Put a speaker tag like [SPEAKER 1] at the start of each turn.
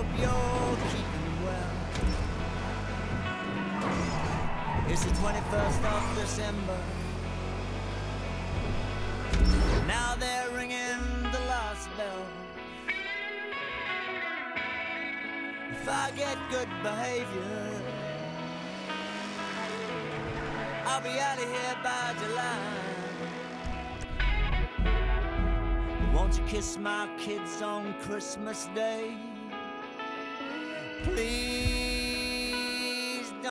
[SPEAKER 1] Hope you're keeping well. It's the 21st of December. Now they're ringing the last bell. If I get good behavior, I'll be out of here by July. Won't you kiss my kids on Christmas Day? Please